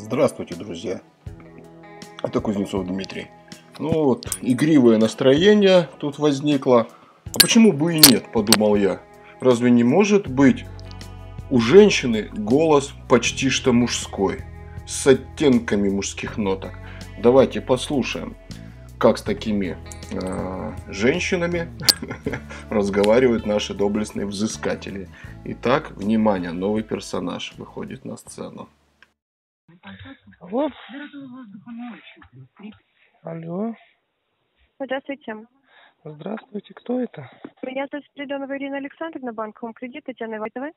Здравствуйте, друзья! Это Кузнецов Дмитрий. Ну вот, игривое настроение тут возникло. А почему бы и нет, подумал я. Разве не может быть у женщины голос почти что мужской, с оттенками мужских ноток? Давайте послушаем, как с такими э, женщинами разговаривают наши доблестные взыскатели. Итак, внимание, новый персонаж выходит на сцену. Алло. Алло. Здравствуйте. Здравствуйте. Кто это? Меня зовут Спиридонова Ирина Александровна, банк Home Кредит, Татьяна Ивановна.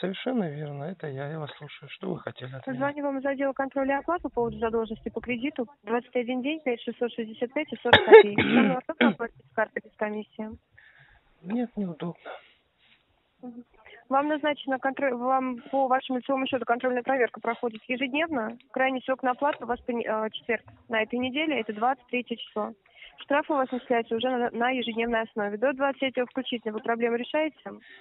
Совершенно верно. Это я. Я вас слушаю. Что вы хотели от меня? Вам из отдела контроля оплаты по поводу задолженности по кредиту. 21 день, 5665 и 40 копеек. Мной удобно оплатить с карты без комиссии? Нет, неудобно. Вам назначена контроль, вам по вашему лицевому счету контрольная проверка проходит ежедневно. Крайний срок на оплату у вас пони- э, четверг на этой неделе, это 23 число. Штрафы у вас начисляются уже на, на ежедневной основе. До 23 включительно вы проблему решаете?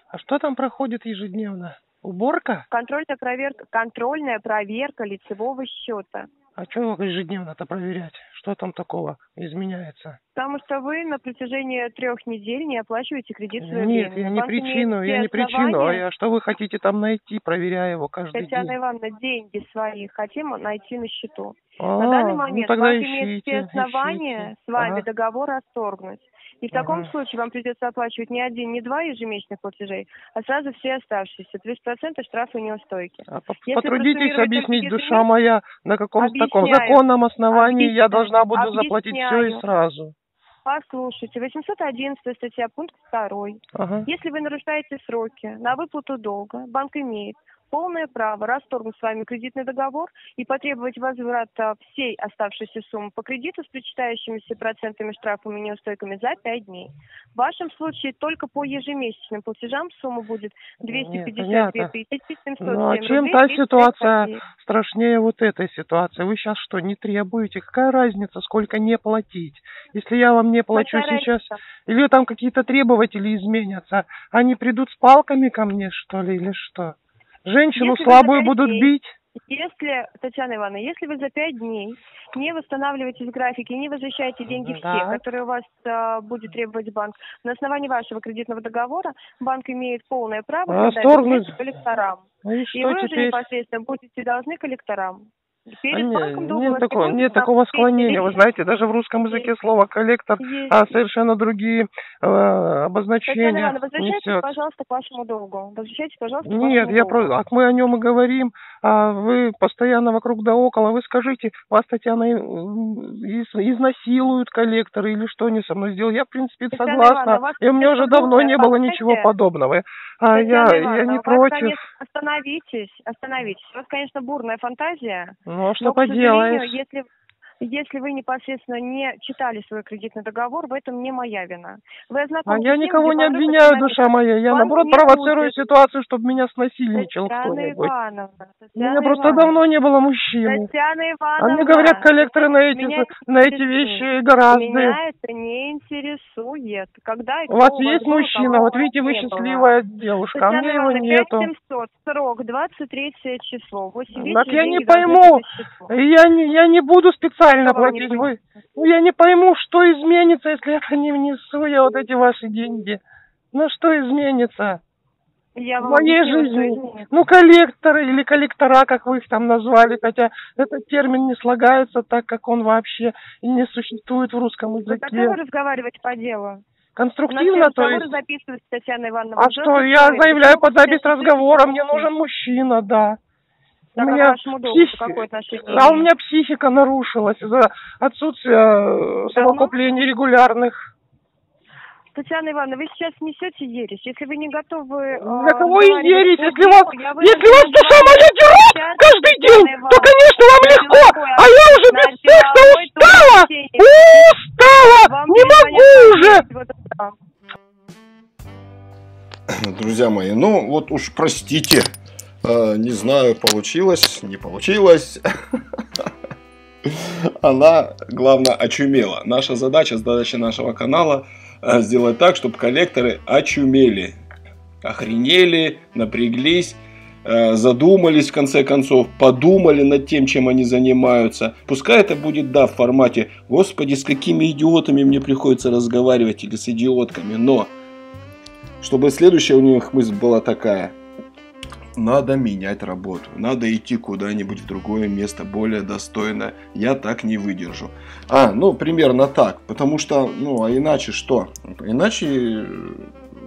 А что там проходит ежедневно? Уборка? Контрольная проверка, контрольная проверка лицевого счета. А что ежедневно-то проверять? Что там такого изменяется? Потому что вы на протяжении трех недель не оплачиваете кредит Нет, своевременно. я не Банк причину, я не причину. А я, что вы хотите там найти, проверяя его каждый Татьяна день? Ивановна, деньги свои хотим найти на счету. А, на данный ну момент тогда банк имеет все ищите, основания ищите. с вами Ага. договор расторгнуть. И в таком Ага. случае вам придется оплачивать не один, не два ежемесячных платежей, а сразу все оставшиеся. То есть проценты штрафа неустойки. А Если Потрудитесь объяснить, душа моя, на каком таком Объясняю. законном основании я Объясняю. Должна буду заплатить все и Объясняю. сразу. Послушайте, 811 статья, пункт 2. Ага. Если вы нарушаете сроки на выплату долга, банк имеет полное право расторгнуть с вами кредитный договор и потребовать возврата всей оставшейся суммы по кредиту с причитающимися процентами, штрафами и неустойками за 5 дней. В вашем случае только по ежемесячным платежам сумма будет 252 понятно. тысячи 707 Ну а чем рублей та 36 ситуация страшнее вот этой ситуации? Вы сейчас что, не требуете? Какая разница, сколько не платить? Если я вам не плачу Какая сейчас, разница? или там какие-то требователи изменятся, они придут с палками ко мне, что ли, или что? Женщину Если вы слабую будут дней бить? Если, Татьяна Ивановна, если вы за пять дней не восстанавливаете в графике, не возвращаете деньги все, Да. которые у вас а, будет требовать банк, на основании вашего кредитного договора банк имеет полное право Расторгнуть. передать коллекторам. Ну и И что вы уже теперь? непосредственно будете должны коллекторам. Перед А банком нет, вас такого, нет такого склонения. Вы знаете, даже в русском языке слово коллектор есть. а совершенно другие э, Татьяна обозначения Ивановна, возвращайтесь, несет. пожалуйста, к вашему долгу. Возвращайтесь, пожалуйста, к Нет, вашему я про... а мы о нем и говорим, а вы постоянно вокруг да около. Вы скажите, вас, Татьяна, э, из- изнасилуют коллекторы или что они со мной сделают? Я, в принципе, Татьяна согласна. Ивановна, вас И у меня уже давно не было ничего подобного. А я, Татьяна я Ивановна, не у вас, против. конечно, остановитесь, остановитесь. У вас, конечно, бурная фантазия. Ну, а что Но, поделаешь? если, если вы непосредственно не читали свой кредитный договор, в этом не моя вина. Вы А я никого не обвиняю, душа моя. Я, Банк наоборот, провоцирую будет. ситуацию, чтобы меня снасильничал Татьяна кто-нибудь. Ивановна, У Татьяна меня просто давно не было мужчины. Татьяна А Ивановна. мне говорят, коллекторы на эти, меня на эти вещи гораздо. Меня это не интересует. Когда У вас есть мужчина, вот видите, вы не было. счастливая девушка, а Татьяна мне его Ивановна, нету. 5700, срок, 23 число, 8 Так я не пойму. Я не, я не буду специально Не платить. Вы, ну, я не пойму, что изменится, если я не внесу я вот эти ваши деньги. Ну что изменится? Я В моей жизни. Ну, коллекторы или коллектора, как вы их там назвали, хотя этот термин не слагается так, как он вообще не существует в русском Вы готовы языке. разговаривать по делу? Конструктивно, то есть. записываются, Татьяна Ивановна. А что, я заявляю под запись разговора, мне нужен мужчина, да. У меня вашему долгу психи- какое отношение А у меня психика нарушилась из-за отсутствия э, совокуплений регулярных. Татьяна Ивановна, вы сейчас несете ересь. Если вы не готовы... э, Для кого и ересь, если вас, если вас моя дерет сейчас, каждый день, то, конечно, вам легко, а я уже на без секса деловой устала, устала, не могу уже. Друзья мои, ну вот уж простите, не знаю, получилось, не получилось. Она, главное, очумела. Наша задача, задача нашего канала э, сделать так, чтобы коллекторы очумели, охренели, напряглись, э, задумались в конце концов, подумали над тем, чем они занимаются. Пускай это будет, да, в формате, господи, с какими идиотами мне приходится разговаривать или с идиотками, но чтобы следующая у них мысль была такая, надо менять работу, надо идти куда-нибудь в другое место, более достойное. Я так не выдержу. А, ну, примерно так. Потому что, ну, а иначе что? Иначе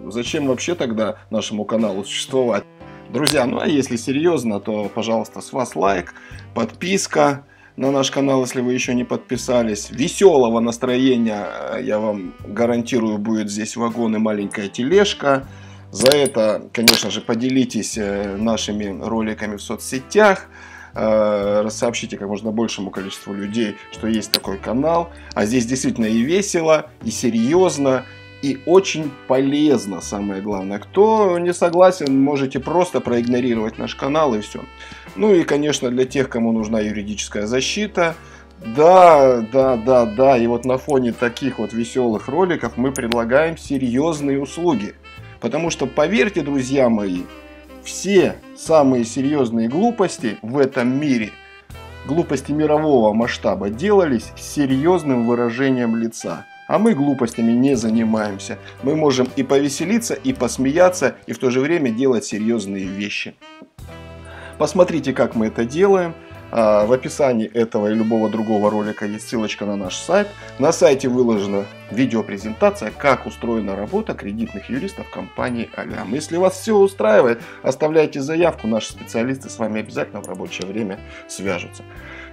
зачем вообще тогда нашему каналу существовать? Друзья, ну а если серьезно, то, пожалуйста, с вас лайк, подписка на наш канал, если вы еще не подписались. Веселого настроения, я вам гарантирую, будет здесь вагон и маленькая тележка. За это, конечно же, поделитесь э, нашими роликами в соцсетях. Э, сообщите как можно большему количеству людей, что есть такой канал. А здесь действительно и весело, и серьезно, и очень полезно, самое главное. Кто не согласен, можете просто проигнорировать наш канал и все. Ну и, конечно, для тех, кому нужна юридическая защита, да, да, да, да. И вот на фоне таких вот веселых роликов мы предлагаем серьезные услуги. Потому что, поверьте, друзья мои, все самые серьезные глупости в этом мире, глупости мирового масштаба, делались с серьезным выражением лица. А мы глупостями не занимаемся. Мы можем и повеселиться, и посмеяться, и в то же время делать серьезные вещи. Посмотрите, как мы это делаем. А, в описании этого и любого другого ролика есть ссылочка на наш сайт. На сайте выложена видеопрезентация, как устроена работа кредитных юристов компании Алям. Если вас все устраивает, оставляйте заявку, наши специалисты с вами обязательно в рабочее время свяжутся.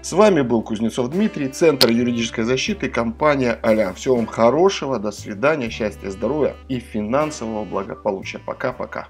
С вами был Кузнецов Дмитрий, Центр юридической защиты, компания Алям. Всего вам хорошего, до свидания, счастья, здоровья и финансового благополучия. Пока-пока.